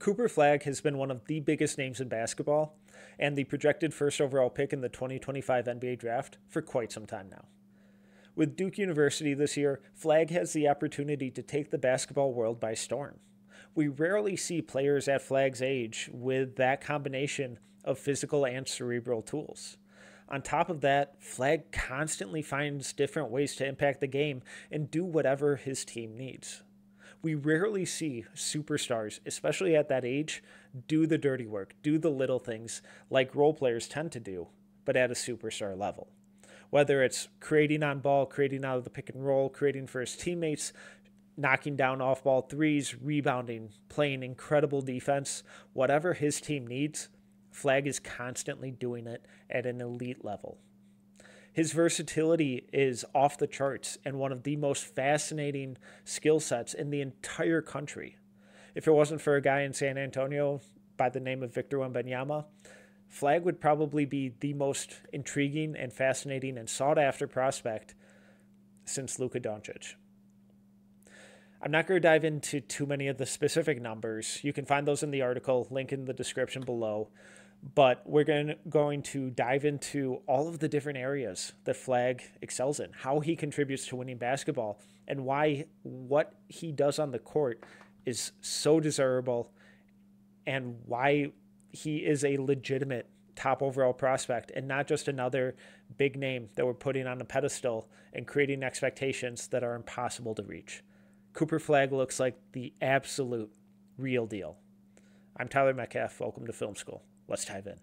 Cooper Flagg has been one of the biggest names in basketball and the projected first overall pick in the 2025 NBA draft for quite some time now. With Duke University this year, Flagg has the opportunity to take the basketball world by storm. We rarely see players at Flagg's age with that combination of physical and cerebral tools. On top of that, Flagg constantly finds different ways to impact the game and do whatever his team needs. We rarely see superstars, especially at that age, do the dirty work, do the little things like role players tend to do, but at a superstar level. Whether it's creating on ball, creating out of the pick and roll, creating for his teammates, knocking down off ball threes, rebounding, playing incredible defense, whatever his team needs, Flagg is constantly doing it at an elite level. His versatility is off the charts and one of the most fascinating skill sets in the entire country. If it wasn't for a guy in San Antonio by the name of Victor Wembanyama, Flagg would probably be the most intriguing and fascinating and sought after prospect since Luka Doncic. I'm not going to dive into too many of the specific numbers. You can find those in the article, link in the description below but we're going going to dive into all of the different areas that Flagg excels in, how he contributes to winning basketball, and why what he does on the court is so desirable, and why he is a legitimate top overall prospect and not just another big name that we're putting on a pedestal and creating expectations that are impossible to reach. Cooper Flagg looks like the absolute real deal. I'm Tyler Metcalf. Welcome to Film School let's dive in.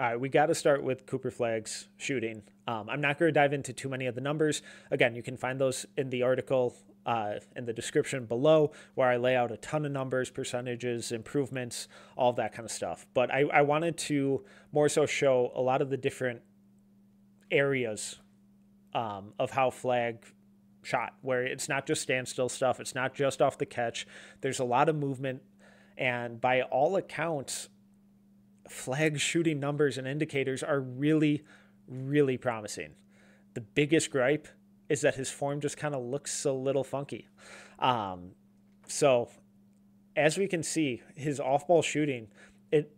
All right, we got to start with Cooper Flagg's shooting. Um, I'm not going to dive into too many of the numbers. Again, you can find those in the article uh, in the description below, where I lay out a ton of numbers, percentages, improvements, all that kind of stuff. But I, I wanted to more so show a lot of the different areas um, of how Flagg shot, where it's not just standstill stuff, it's not just off the catch. There's a lot of movement, and by all accounts, Flagg shooting numbers and indicators are really, really promising. The biggest gripe is that his form just kind of looks a little funky. Um, so, as we can see, his off-ball shooting, it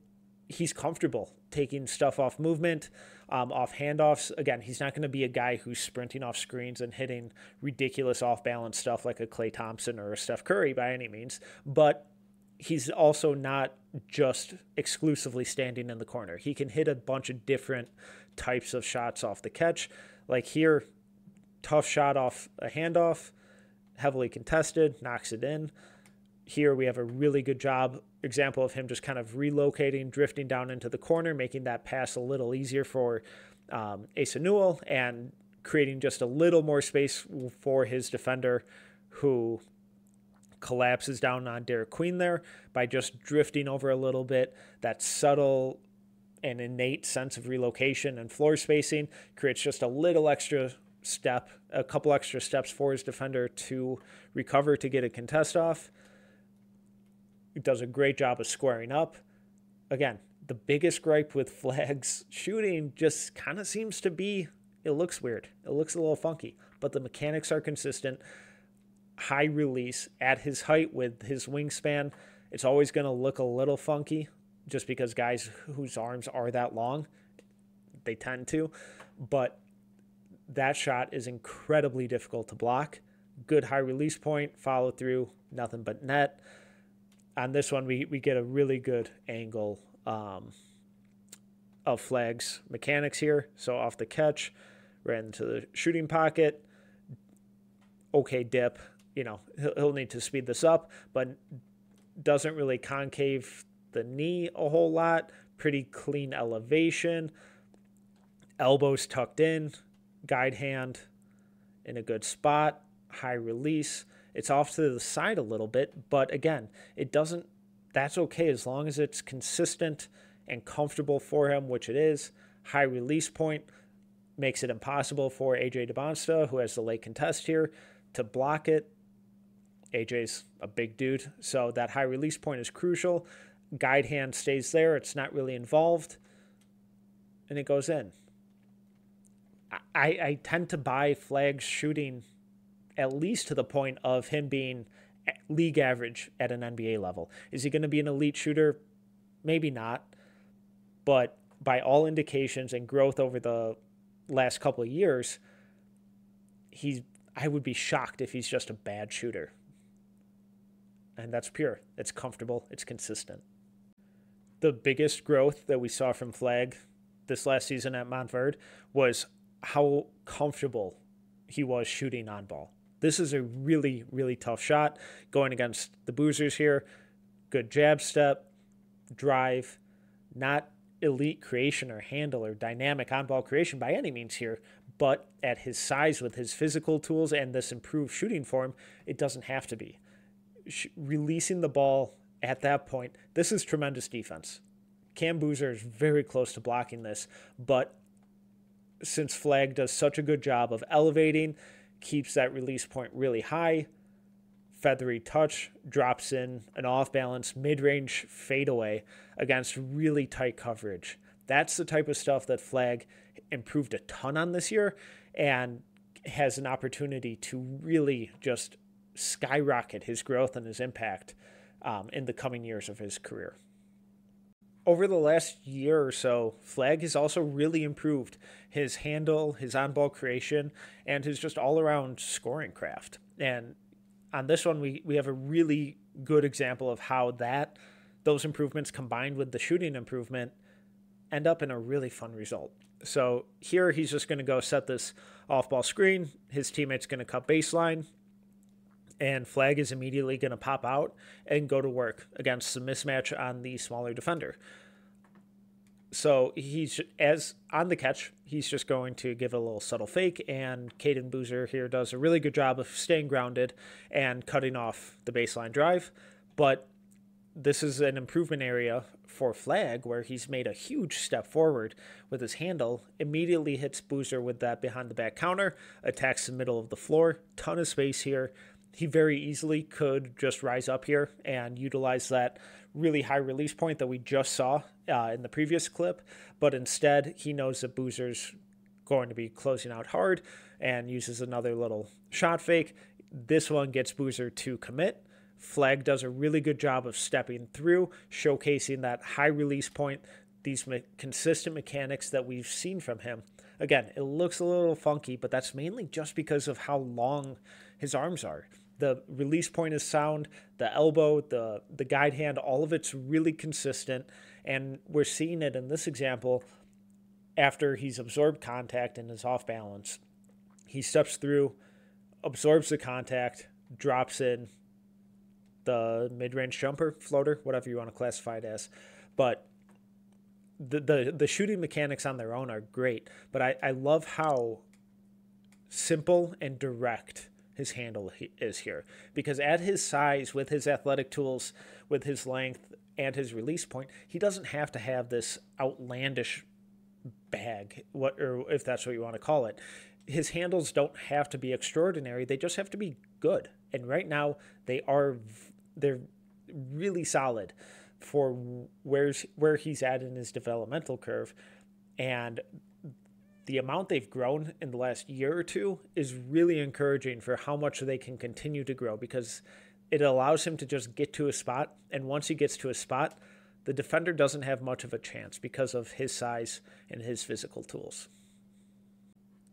he's comfortable taking stuff off movement, um, off handoffs. Again, he's not going to be a guy who's sprinting off screens and hitting ridiculous off-balance stuff like a Klay Thompson or a Steph Curry by any means, but he's also not just exclusively standing in the corner. He can hit a bunch of different types of shots off the catch. Like here, tough shot off a handoff, heavily contested, knocks it in. Here we have a really good job example of him just kind of relocating, drifting down into the corner, making that pass a little easier for um, Asa Newell and creating just a little more space for his defender who collapses down on Derek Queen there by just drifting over a little bit. That subtle and innate sense of relocation and floor spacing creates just a little extra step, a couple extra steps for his defender to recover to get a contest off. He does a great job of squaring up. Again, the biggest gripe with Flagg's shooting just kind of seems to be it looks weird. It looks a little funky, but the mechanics are consistent high release at his height with his wingspan. It's always going to look a little funky just because guys whose arms are that long, they tend to. But that shot is incredibly difficult to block. Good high release point, follow through, nothing but net. On this one, we, we get a really good angle um, of Flagg's mechanics here. So off the catch, ran into the shooting pocket. Okay dip, you know, he'll, he'll need to speed this up, but doesn't really concave the knee a whole lot. Pretty clean elevation. Elbows tucked in, guide hand in a good spot, high release. It's off to the side a little bit, but again, it doesn't, that's okay as long as it's consistent and comfortable for him, which it is. High release point makes it impossible for AJ Dybantsa, who has the late contest here, to block it AJ's a big dude, so that high release point is crucial. Guide hand stays there, it's not really involved, and it goes in. I, I tend to buy Flagg's shooting at least to the point of him being league average at an NBA level. Is he going to be an elite shooter? Maybe not. But by all indications and growth over the last couple of years, he's I would be shocked if he's just a bad shooter. And that's pure. It's comfortable, it's consistent. The biggest growth that we saw from Flagg this last season at Montverde was how comfortable he was shooting on ball. This is a really, really tough shot going against the Boozers here. Good jab step, drive, not elite creation or handle or dynamic on ball creation by any means here, but at his size with his physical tools and this improved shooting form, it doesn't have to be. Releasing the ball at that point, this is tremendous defense. Cam Boozer is very close to blocking this, but since Flagg does such a good job of elevating keeps that release point really high. Feathery touch drops in an off balance mid range fadeaway against really tight coverage. That's the type of stuff that Flagg improved a ton on this year and has an opportunity to really just skyrocket his growth and his impact um, in the coming years of his career over the last year or so, Flagg has also really improved his handle, his on ball creation, and his just all around scoring craft. And on this one, we, we have a really good example of how that those improvements combined with the shooting improvement end up in a really fun result. So here he's just going to go set this off ball screen. His teammate's going to cut baseline and Flagg is immediately going to pop out and go to work against the mismatch on the smaller defender. So he's as on the catch, he's just going to give a little subtle fake, and Cayden Boozer here does a really good job of staying grounded and cutting off the baseline drive. But this is an improvement area for Flagg where he's made a huge step forward with his handle, immediately hits Boozer with that behind the back counter, attacks the middle of the floor, ton of space here, he very easily could just rise up here and utilize that really high release point that we just saw uh, in the previous clip. But instead, he knows that Boozer's going to be closing out hard and uses another little shot fake. This one gets Boozer to commit. Flagg does a really good job of stepping through, showcasing that high release point, these me- consistent mechanics that we've seen from him. Again, it looks a little funky, but that's mainly just because of how long his arms are the release point is sound, the elbow, the the guide hand, all of it's really consistent, and we're seeing it in this example. After he's absorbed contact and is off balance, he steps through, absorbs the contact, drops in the mid-range jumper, floater, whatever you want to classify it as, but the, the the shooting mechanics on their own are great, but I, I love how simple and direct his handle is here. Because at his size with his athletic tools with his length and his release point he doesn't have to have this outlandish bag what or if that's what you want to call it. His handles don't have to be extraordinary they just have to be good. And right now they are they're really solid for where's where he's at in his developmental curve. And the amount they've grown in the last year or two is really encouraging for how much they can continue to grow because it allows him to just get to a spot. And once he gets to a spot, the defender doesn't have much of a chance because of his size and his physical tools.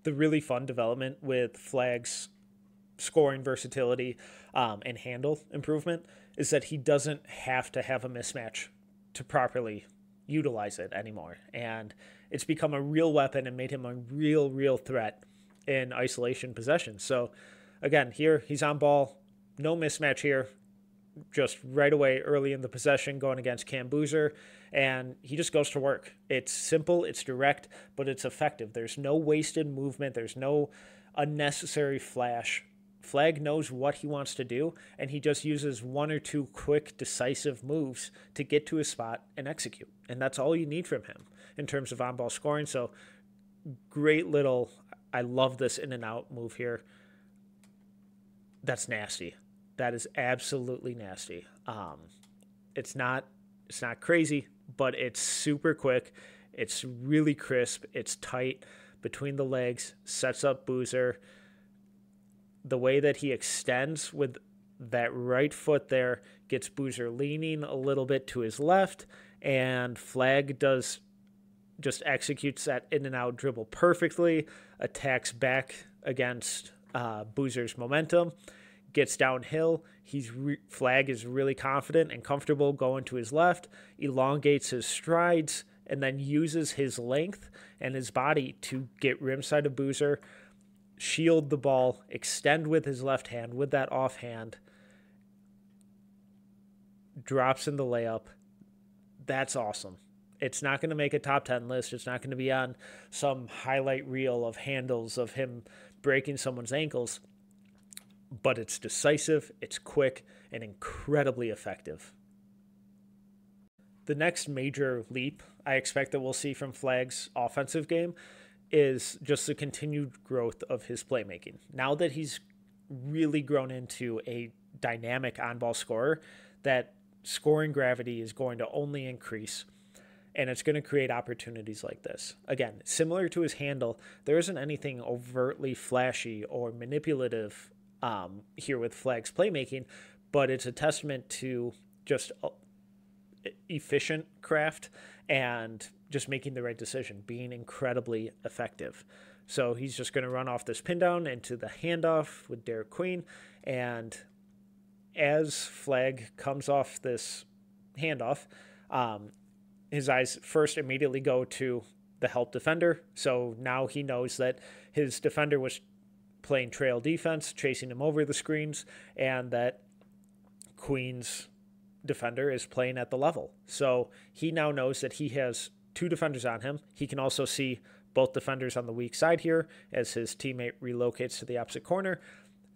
The really fun development with Flagg's scoring versatility um, and handle improvement is that he doesn't have to have a mismatch to properly utilize it anymore. And it's become a real weapon and made him a real, real threat in isolation possession. So, again, here he's on ball, no mismatch here, just right away early in the possession going against Cam Boozer, and he just goes to work. It's simple, it's direct, but it's effective. There's no wasted movement, there's no unnecessary flash. Flagg knows what he wants to do, and he just uses one or two quick, decisive moves to get to his spot and execute. And that's all you need from him in terms of on ball scoring. So great little, I love this in and out move here. That's nasty. That is absolutely nasty. Um, it's not it's not crazy, but it's super quick. It's really crisp. It's tight between the legs. Sets up Boozer. The way that he extends with that right foot there gets Boozer leaning a little bit to his left, and Flagg does just executes that in and out dribble perfectly, attacks back against uh, Boozer's momentum, gets downhill. He's re- Flagg is really confident and comfortable going to his left, elongates his strides, and then uses his length and his body to get rim side of Boozer, shield the ball, extend with his left hand with that offhand, drops in the layup. That's awesome. It's not going to make a top 10 list. It's not going to be on some highlight reel of handles of him breaking someone's ankles, but it's decisive, it's quick, and incredibly effective. The next major leap I expect that we'll see from Flagg's offensive game is just the continued growth of his playmaking. Now that he's really grown into a dynamic on ball scorer, that scoring gravity is going to only increase and it's going to create opportunities like this. Again, similar to his handle, there isn't anything overtly flashy or manipulative um, here with Flagg's playmaking, but it's a testament to just efficient craft and just making the right decision, being incredibly effective. So he's just going to run off this pin down into the handoff with Derek Queen. And as Flagg comes off this handoff, um, his eyes first immediately go to the help defender. So now he knows that his defender was playing trail defense, chasing him over the screens, and that Queen's defender is playing at the level. So he now knows that he has two defenders on him. He can also see both defenders on the weak side here as his teammate relocates to the opposite corner.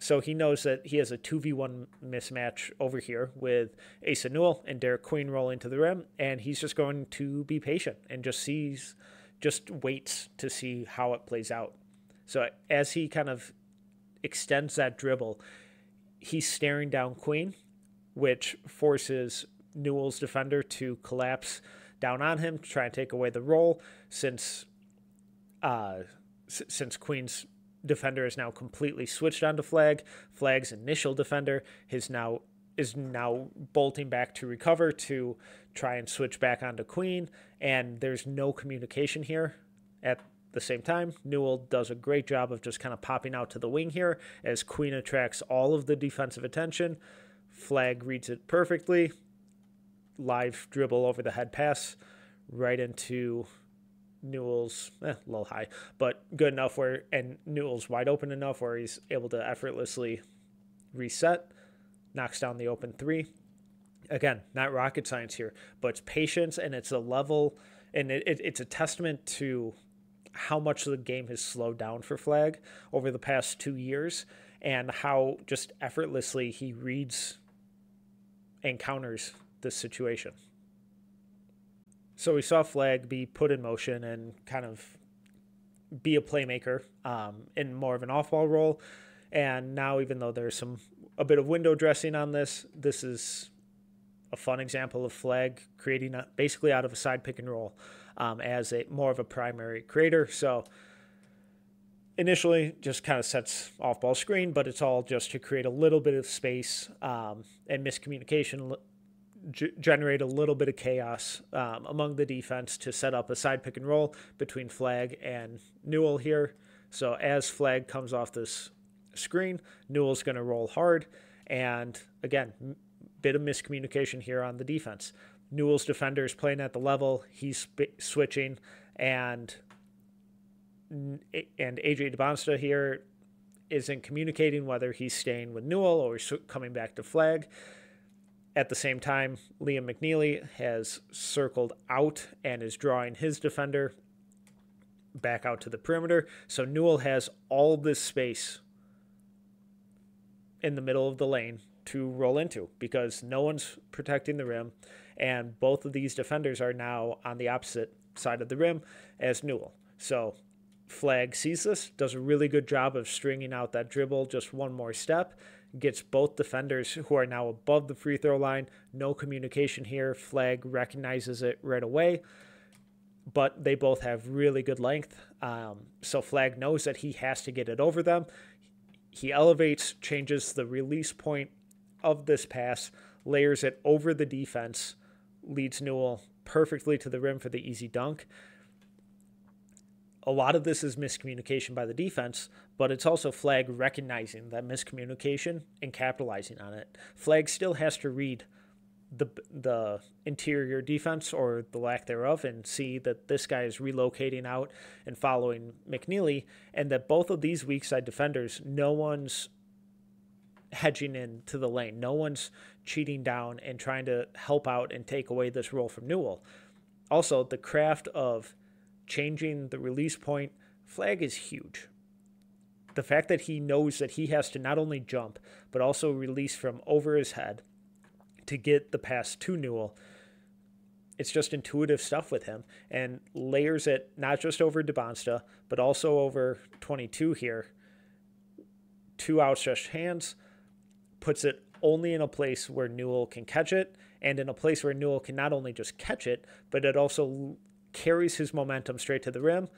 So he knows that he has a 2v1 mismatch over here with Asa Newell and Derek Queen rolling to the rim, and he's just going to be patient and just sees, just waits to see how it plays out. So as he kind of extends that dribble, he's staring down Queen, which forces Newell's defender to collapse down on him to try and take away the roll since uh, s- since Queen's defender is now completely switched onto Flagg. Flagg's initial defender is now is now bolting back to recover to try and switch back onto Queen, and there's no communication here. At the same time, Newell does a great job of just kind of popping out to the wing here as Queen attracts all of the defensive attention. Flagg reads it perfectly. Live dribble over the head pass right into Newell's eh, a little high, but good enough where and Newell's wide open enough where he's able to effortlessly reset, knocks down the open three. Again, not rocket science here, but it's patience and it's a level and it, it, it's a testament to how much the game has slowed down for Flagg over the past two years and how just effortlessly he reads and counters this situation. So we saw Flagg be put in motion and kind of be a playmaker um, in more of an off-ball role. And now, even though there's some a bit of window dressing on this, this is a fun example of Flagg creating a, basically out of a side pick and roll um, as a more of a primary creator. So initially, just kind of sets off-ball screen, but it's all just to create a little bit of space um, and miscommunication g- generate a little bit of chaos um, among the defense to set up a side pick and roll between Flagg and Newell here. So as Flagg comes off this screen, Newell's going to roll hard. And again, bit of miscommunication here on the defense. Newell's defender is playing at the level, he's sp- switching, and and AJ Dybantsa here isn't communicating whether he's staying with Newell or coming back to Flagg. At the same time, Liam McNeely has circled out and is drawing his defender back out to the perimeter. So Newell has all this space in the middle of the lane to roll into because no one's protecting the rim. And both of these defenders are now on the opposite side of the rim as Newell. So Flagg sees this, does a really good job of stringing out that dribble just one more step, gets both defenders who are now above the free throw line. No communication here. Flagg recognizes it right away, but they both have really good length. Um, so Flagg knows that he has to get it over them. He elevates, changes the release point of this pass, layers it over the defense, leads Newell perfectly to the rim for the easy dunk. A lot of this is miscommunication by the defense, but it's also Flagg recognizing that miscommunication and capitalizing on it. Flagg still has to read the the interior defense or the lack thereof and see that this guy is relocating out and following McNeely and that both of these weak side defenders no one's hedging into the lane no one's cheating down and trying to help out and take away this role from Newell also the craft of changing the release point Flagg is huge the fact that he knows that he has to not only jump but also release from over his head to get the pass to Newell. It's just intuitive stuff with him and layers it not just over Dybantsa, but also over 22 here. Two outstretched hands, puts it only in a place where Newell can catch it, and in a place where Newell can not only just catch it, but it also carries his momentum straight to the rim,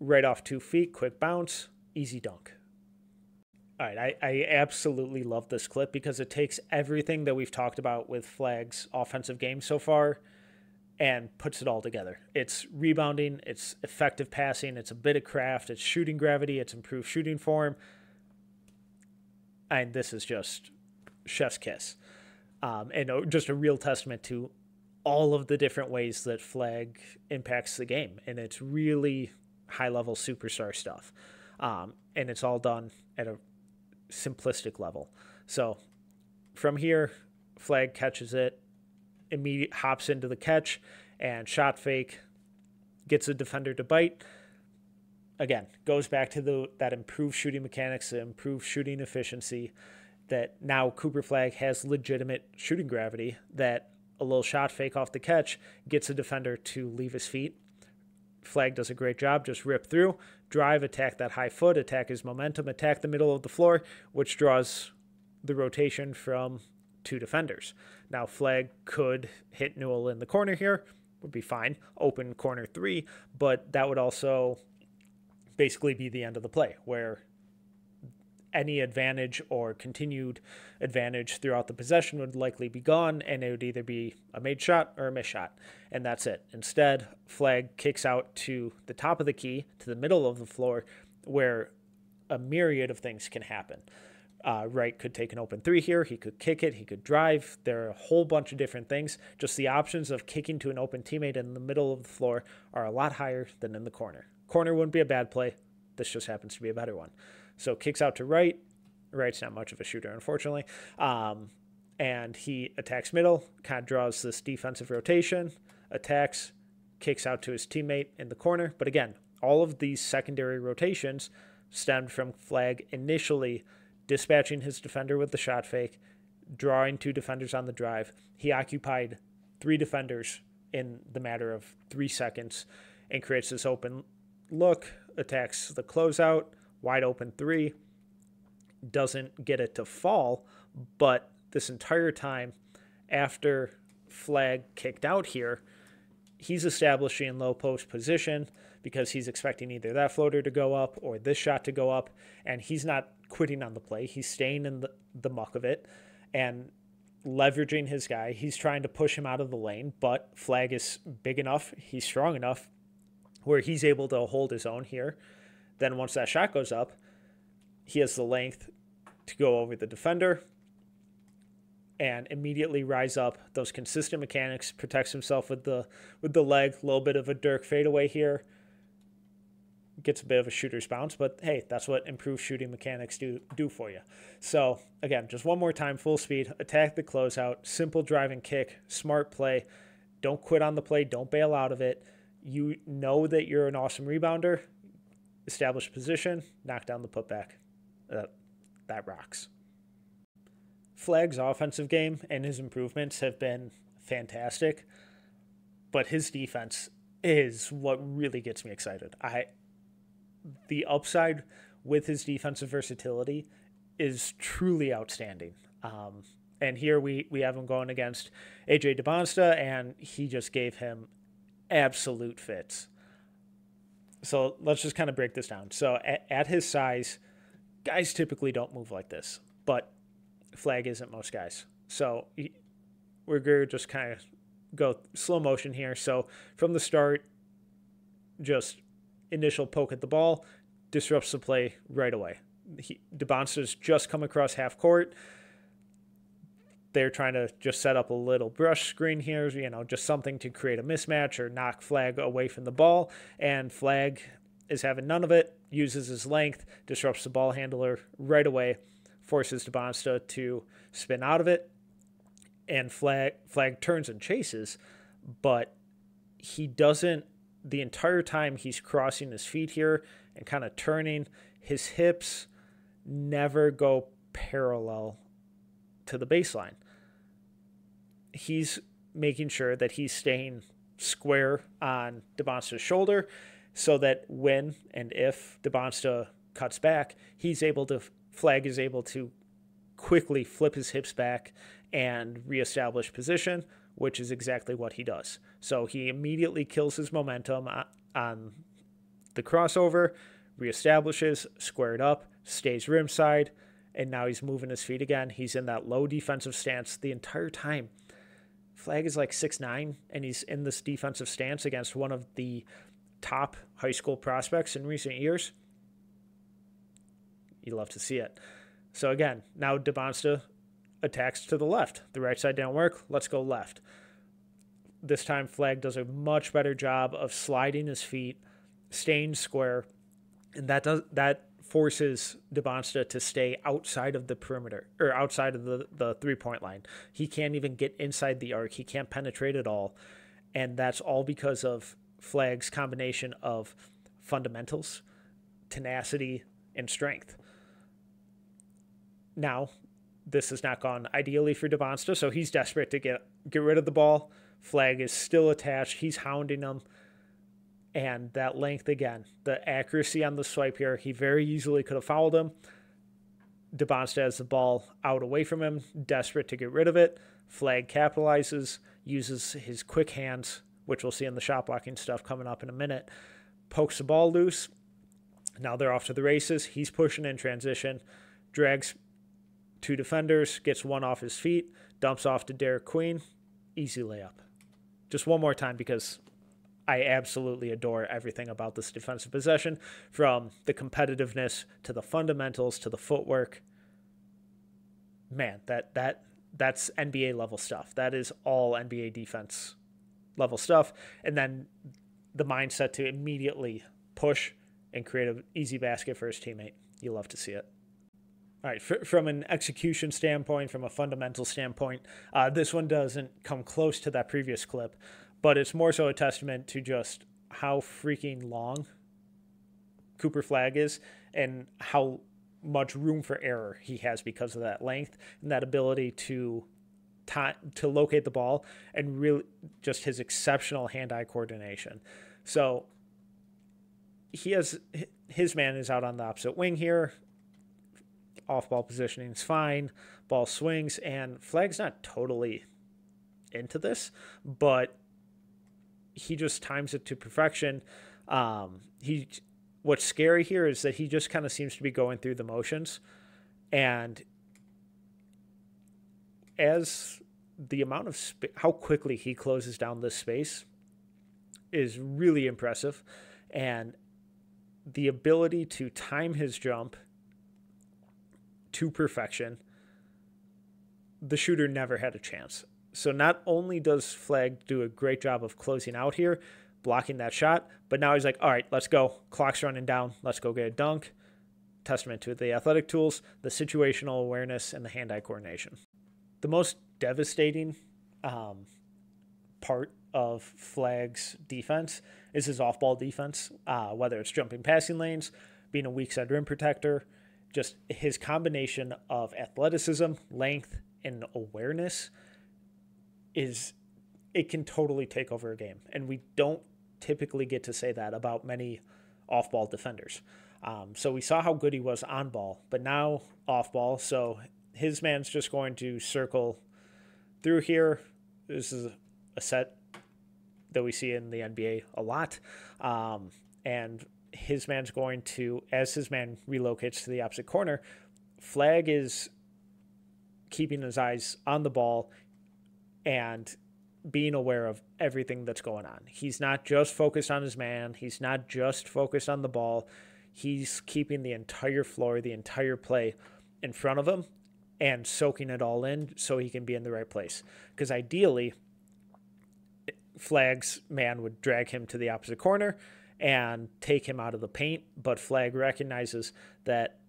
right off two feet, quick bounce, easy dunk. All right, I, I absolutely love this clip because it takes everything that we've talked about with Flagg's offensive game so far and puts it all together. It's rebounding, it's effective passing, it's a bit of craft, it's shooting gravity, it's improved shooting form. And this is just chef's kiss. Um, and just a real testament to all of the different ways that Flagg impacts the game. And it's really high level superstar stuff. Um, and it's all done at a simplistic level. So from here, Flagg catches it, immediate hops into the catch, and shot fake gets a defender to bite. Again, goes back to the that improved shooting mechanics, the improved shooting efficiency. That now Cooper Flagg has legitimate shooting gravity. That a little shot fake off the catch gets a defender to leave his feet. Flagg does a great job, just rip through, drive, attack that high foot, attack his momentum, attack the middle of the floor, which draws the rotation from two defenders. Now, Flagg could hit Newell in the corner here, would be fine, open corner three, but that would also basically be the end of the play, where any advantage or continued advantage throughout the possession would likely be gone, and it would either be a made shot or a missed shot, and that's it. Instead, Flagg kicks out to the top of the key, to the middle of the floor, where a myriad of things can happen. Uh, Wright could take an open three here. He could kick it. He could drive. There are a whole bunch of different things. Just the options of kicking to an open teammate in the middle of the floor are a lot higher than in the corner. Corner wouldn't be a bad play. This just happens to be a better one. So kicks out to Wright. Wright's not much of a shooter, unfortunately. Um, and he attacks middle, kind of draws this defensive rotation, attacks, kicks out to his teammate in the corner. But again, all of these secondary rotations stemmed from Flagg initially dispatching his defender with the shot fake, drawing two defenders on the drive. He occupied three defenders in the matter of three seconds and creates this open look, attacks the closeout, wide open three, doesn't get it to fall, but this entire time after Flagg kicked out here, he's establishing low post position because he's expecting either that floater to go up or this shot to go up, and he's not quitting on the play. He's staying in the, the muck of it and leveraging his guy. He's trying to push him out of the lane, but Flagg is big enough, he's strong enough where he's able to hold his own here then once that shot goes up, he has the length to go over the defender and immediately rise up. Those consistent mechanics protects himself with the with the leg, a little bit of a Dirk fadeaway here. Gets a bit of a shooter's bounce, but hey, that's what improved shooting mechanics do do for you. So again, just one more time, full speed, attack the closeout, simple driving kick, smart play. Don't quit on the play, don't bail out of it. You know that you're an awesome rebounder establish position, knock down the putback. Uh, that rocks. Flagg's offensive game and his improvements have been fantastic, but his defense is what really gets me excited. I the upside with his defensive versatility is truly outstanding. Um, and here we we have him going against AJ Dybantsa, and he just gave him absolute fits so let's just kind of break this down. So at, at his size, guys typically don't move like this, but Flagg isn't most guys. So we're going to just kind of go slow motion here. So from the start, just initial poke at the ball disrupts the play right away. He, Dybantsa's just come across half court. They're trying to just set up a little brush screen here, you know, just something to create a mismatch or knock Flagg away from the ball. And Flagg is having none of it, uses his length, disrupts the ball handler right away, forces Dybantsa to spin out of it, and flag Flagg turns and chases, but he doesn't the entire time he's crossing his feet here and kind of turning, his hips never go parallel to the baseline. He's making sure that he's staying square on Dybantsa's shoulder so that when and if Dybantsa cuts back, he's able to, Flagg is able to quickly flip his hips back and reestablish position, which is exactly what he does. So he immediately kills his momentum on the crossover, reestablishes, squared up, stays rim side, and now he's moving his feet again. He's in that low defensive stance the entire time. Flagg is like six nine, and he's in this defensive stance against one of the top high school prospects in recent years. You love to see it. So again, now Dybantsa attacks to the left. The right side didn't work. Let's go left. This time, Flagg does a much better job of sliding his feet, staying square, and that does that forces Dybantsa to stay outside of the perimeter or outside of the, the three point line. He can't even get inside the arc. He can't penetrate at all. And that's all because of Flagg's combination of fundamentals, tenacity, and strength. Now, this has not gone ideally for Dybantsa, so he's desperate to get get rid of the ball. Flagg is still attached. He's hounding him. And that length again, the accuracy on the swipe here, he very easily could have fouled him. Dybantsa has the ball out away from him, desperate to get rid of it. Flagg capitalizes, uses his quick hands, which we'll see in the shot blocking stuff coming up in a minute, pokes the ball loose. Now they're off to the races. He's pushing in transition, drags two defenders, gets one off his feet, dumps off to Derek Queen. Easy layup. Just one more time because I absolutely adore everything about this defensive possession from the competitiveness to the fundamentals to the footwork. Man, that that that's NBA level stuff. That is all NBA defense level stuff. And then the mindset to immediately push and create an easy basket for his teammate. You love to see it. All right, from an execution standpoint, from a fundamental standpoint, uh, this one doesn't come close to that previous clip, but it's more so a testament to just how freaking long Cooper Flagg is and how much room for error he has because of that length and that ability to to locate the ball and really just his exceptional hand-eye coordination. So he has his man is out on the opposite wing here off ball positioning is fine. Ball swings, and Flagg's not totally into this, but he just times it to perfection. Um, he, what's scary here is that he just kind of seems to be going through the motions, and as the amount of sp- how quickly he closes down this space is really impressive, and the ability to time his jump to perfection, the shooter never had a chance. So not only does Flagg do a great job of closing out here, blocking that shot, but now he's like, all right, let's go. Clock's running down. Let's go get a dunk. Testament to the athletic tools, the situational awareness, and the hand eye coordination. The most devastating um, part of Flagg's defense is his off ball defense, uh, whether it's jumping passing lanes, being a weak side rim protector, just his combination of athleticism, length, and awareness is it can totally take over a game. And we don't typically get to say that about many off ball defenders. Um, so we saw how good he was on ball, but now off ball. So his man's just going to circle through here. This is a set that we see in the NBA a lot. Um, and his man's going to, as his man relocates to the opposite corner, Flagg is keeping his eyes on the ball and being aware of everything that's going on. He's not just focused on his man, he's not just focused on the ball. He's keeping the entire floor, the entire play in front of him and soaking it all in so he can be in the right place. Because ideally, Flagg's man would drag him to the opposite corner and take him out of the paint, but Flagg recognizes that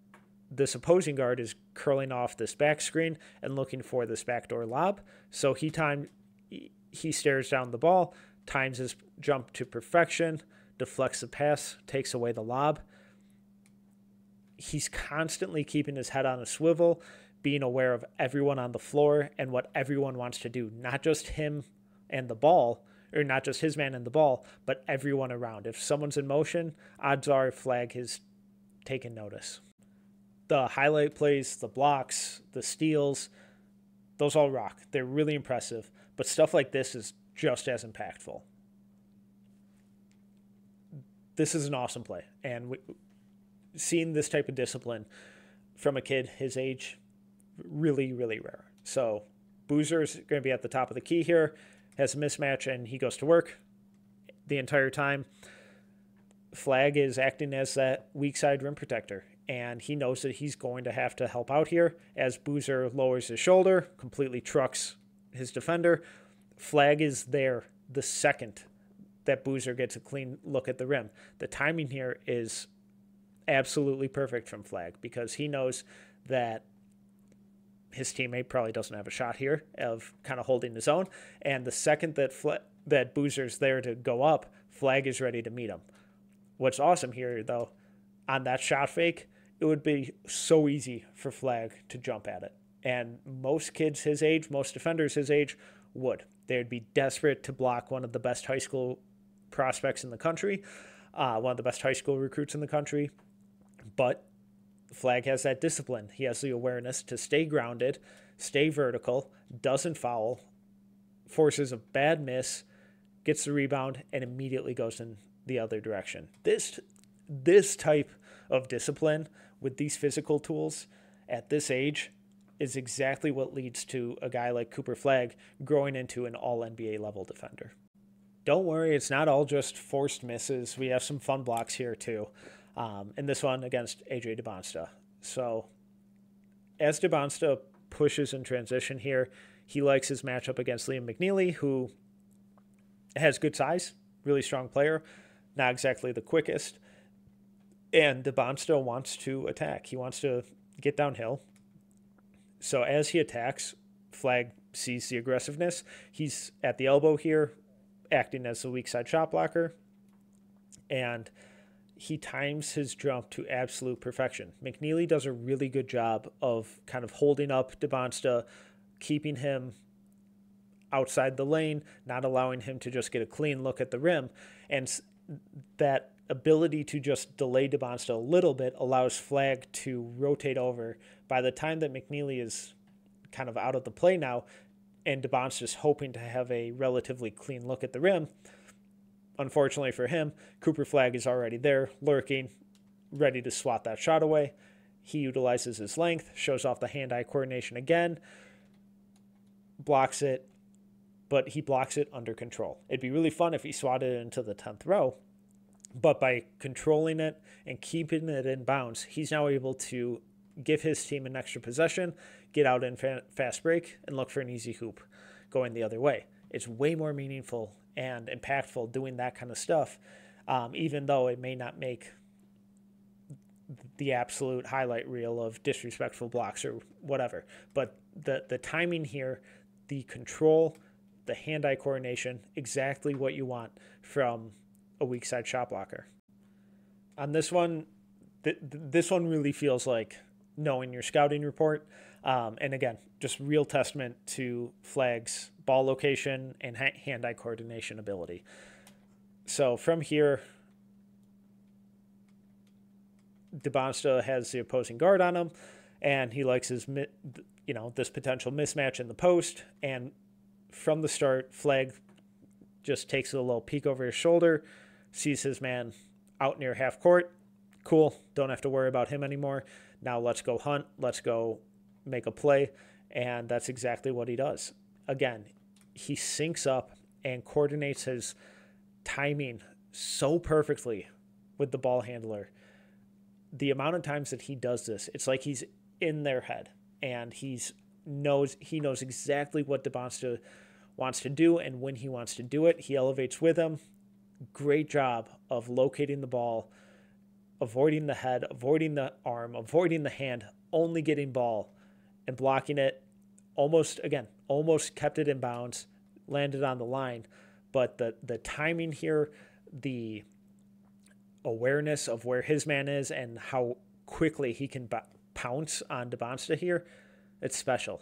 this opposing guard is curling off this back screen and looking for this backdoor lob. So he time he stares down the ball, times his jump to perfection, deflects the pass, takes away the lob. He's constantly keeping his head on a swivel, being aware of everyone on the floor and what everyone wants to do, not just him and the ball, or not just his man and the ball, but everyone around. If someone's in motion, odds are Flagg has taken notice. The highlight plays, the blocks, the steals, those all rock. They're really impressive, but stuff like this is just as impactful. This is an awesome play, and we, seeing this type of discipline from a kid his age, really, really rare. So Boozer's going to be at the top of the key here has a mismatch and he goes to work the entire time. Flagg is acting as that weak side rim protector, and he knows that he's going to have to help out here as Boozer lowers his shoulder, completely trucks his defender. Flagg is there the second that Boozer gets a clean look at the rim. The timing here is absolutely perfect from Flagg because he knows that his teammate probably doesn't have a shot here of kind of holding his own. And the second that Fla- that Boozer's there to go up, Flagg is ready to meet him. What's awesome here, though, on that shot fake, it would be so easy for Flagg to jump at it. And most kids his age, most defenders his age, would. They would be desperate to block one of the best high school prospects in the country, uh, one of the best high school recruits in the country. But Flagg has that discipline. He has the awareness to stay grounded, stay vertical, doesn't foul, forces a bad miss, gets the rebound, and immediately goes in the other direction. This this type of discipline with these physical tools at this age is exactly what leads to a guy like Cooper Flagg growing into an all NBA level defender. Don't worry, it's not all just forced misses. We have some fun blocks here too um, in this one against AJ Dybantsa. So as Dybantsa pushes in transition here, he likes his matchup against Liam McNeely, who has good size, really strong player, not exactly the quickest. And Dybantsa wants to attack. He wants to get downhill. So as he attacks, Flagg sees the aggressiveness. He's at the elbow here, acting as the weak side shot blocker. And he times his jump to absolute perfection. McNeely does a really good job of kind of holding up Dybantsa, keeping him outside the lane, not allowing him to just get a clean look at the rim. And that ability to just delay Dybantsa a little bit allows Flagg to rotate over. By the time that McNeely is kind of out of the play now, and is hoping to have a relatively clean look at the rim, Unfortunately for him, Cooper Flagg is already there, lurking, ready to swat that shot away. He utilizes his length, shows off the hand eye coordination again, blocks it, but he blocks it under control. It'd be really fun if he swatted it into the 10th row, but by controlling it and keeping it in bounds, he's now able to give his team an extra possession, get out in fast break, and look for an easy hoop going the other way. It's way more meaningful and impactful doing that kind of stuff, um, even though it may not make the absolute highlight reel of disrespectful blocks or whatever. But the the timing here, the control, the hand-eye coordination, exactly what you want from a weak side shot blocker. On this one, th- this one really feels like knowing your scouting report. Um, and again, just real testament to Flagg's ball location and hand eye coordination ability. So from here, Dybantsa has the opposing guard on him, and he likes his, you know, this potential mismatch in the post. And from the start, Flagg just takes a little peek over his shoulder, sees his man out near half court. Cool, don't have to worry about him anymore. Now let's go hunt. Let's go make a play. And that's exactly what he does. Again, he syncs up and coordinates his timing so perfectly with the ball handler. The amount of times that he does this, it's like he's in their head and he's knows he knows exactly what Dybantsa wants to do and when he wants to do it. He elevates with him. Great job of locating the ball, avoiding the head, avoiding the arm, avoiding the hand, only getting ball and blocking it. Almost again, almost kept it in bounds, landed on the line, but the the timing here, the awareness of where his man is and how quickly he can b- pounce on Dybantsa here, it's special.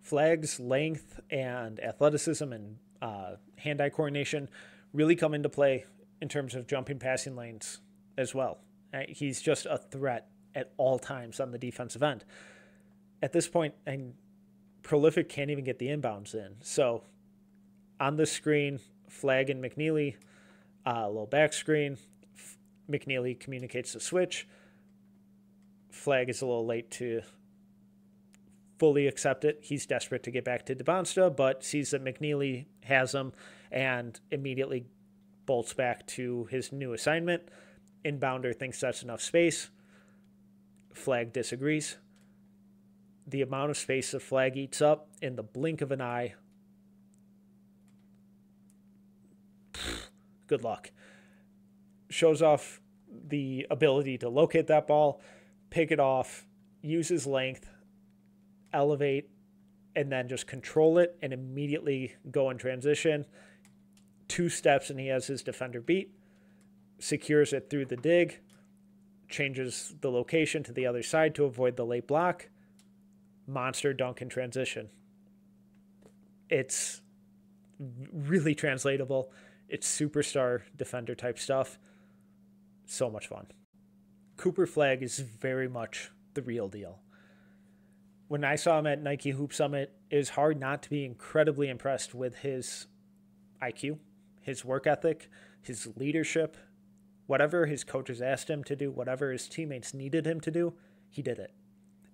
Flagg's, length and athleticism and uh, hand-eye coordination really come into play in terms of jumping passing lanes as well. Uh, he's just a threat at all times on the defensive end. At this point, and Prolific can't even get the inbounds in. So on the screen, Flagg and McNeeley, uh, a little back screen. McNeeley communicates the switch. Flagg is a little late to fully accept it. He's desperate to get back to Dybantsa, but sees that McNeeley has him and immediately bolts back to his new assignment. Inbounder thinks that's enough space. Flagg disagrees. The amount of space the Flagg eats up in the blink of an eye. Good luck. Shows off the ability to locate that ball, pick it off, use his length, elevate, and then just control it and immediately go in transition. Two steps, and he has his defender beat, secures it through the dig, changes the location to the other side to avoid the late block. Monster dunk in transition. It's really translatable. It's superstar defender type stuff. So much fun. Cooper Flagg is very much the real deal. When I saw him at Nike Hoop Summit, it was hard not to be incredibly impressed with his IQ, his work ethic, his leadership, whatever his coaches asked him to do, whatever his teammates needed him to do, he did it.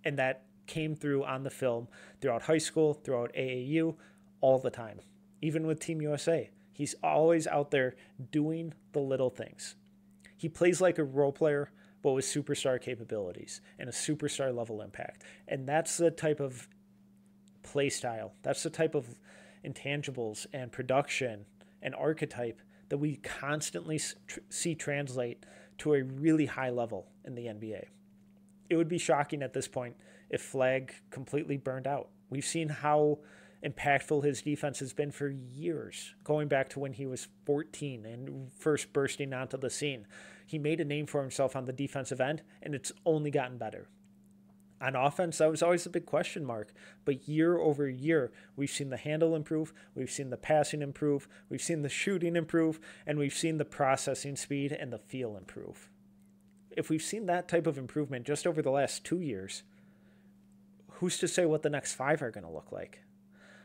And that came through on the film throughout high school, throughout AAU, all the time. Even with Team USA, he's always out there doing the little things. He plays like a role player, but with superstar capabilities and a superstar level impact. And that's the type of play style, that's the type of intangibles and production and archetype that we constantly see translate to a really high level in the NBA. It would be shocking at this point if Flagg completely burned out. We've seen how impactful his defense has been for years, going back to when he was 14 and first bursting onto the scene. He made a name for himself on the defensive end, and it's only gotten better. On offense, that was always a big question mark. But year over year, we've seen the handle improve, we've seen the passing improve, we've seen the shooting improve, and we've seen the processing speed and the feel improve. If we've seen that type of improvement just over the last two years, who's to say what the next five are going to look like?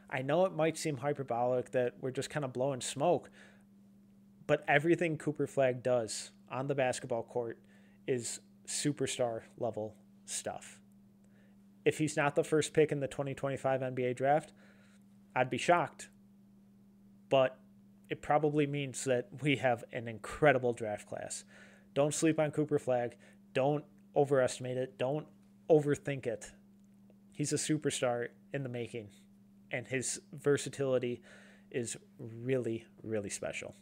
I know it might seem hyperbolic that we're just kind of blowing smoke, but everything Cooper Flagg does on the basketball court is superstar level stuff if he's not the first pick in the 2025 NBA draft, I'd be shocked. But it probably means that we have an incredible draft class. Don't sleep on Cooper Flagg. Don't overestimate it. Don't overthink it. He's a superstar in the making, and his versatility is really, really special.